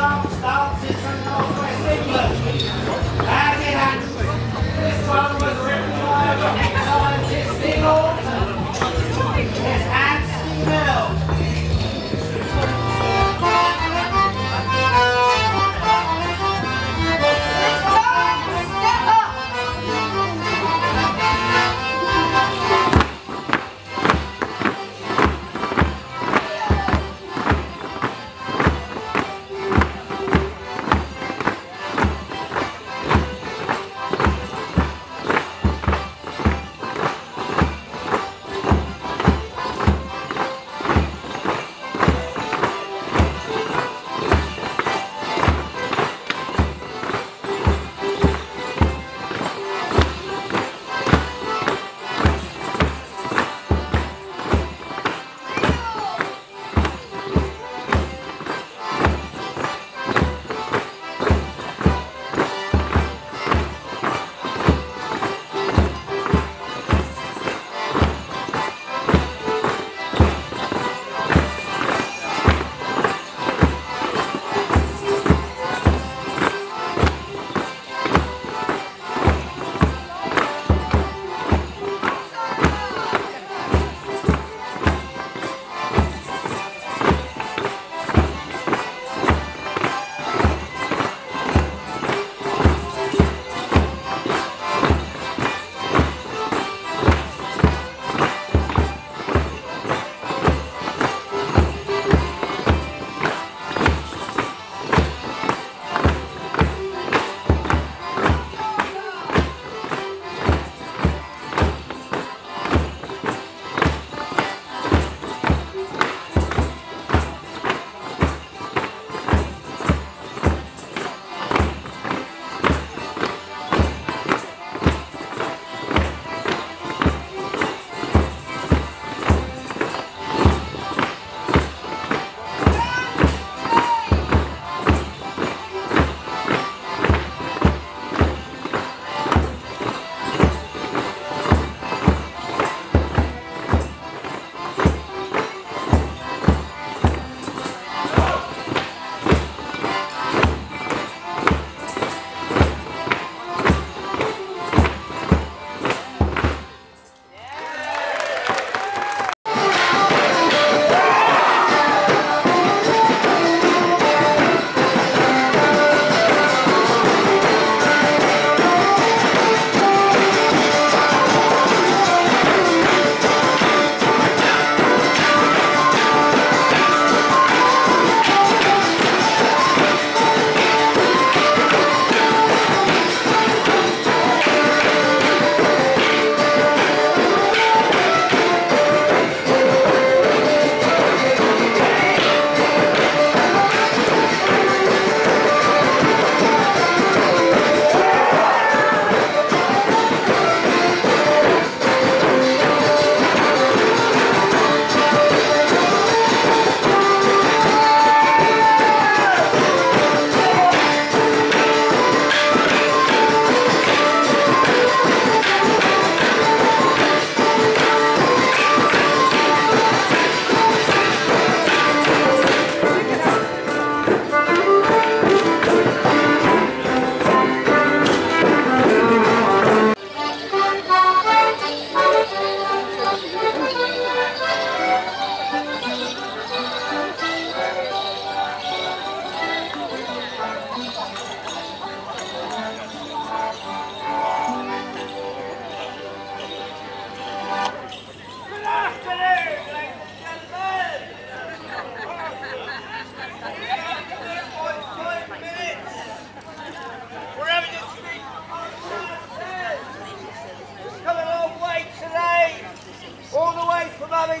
감사합니다. Mother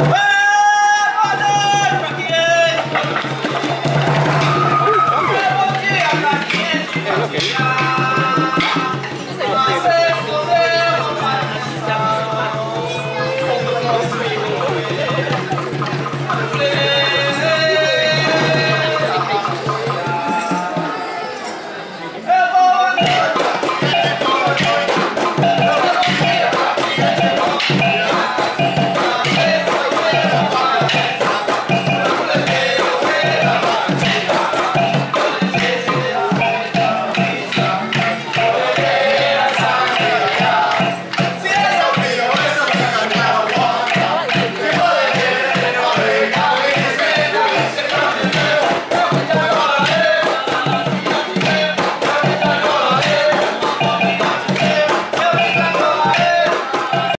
Hey!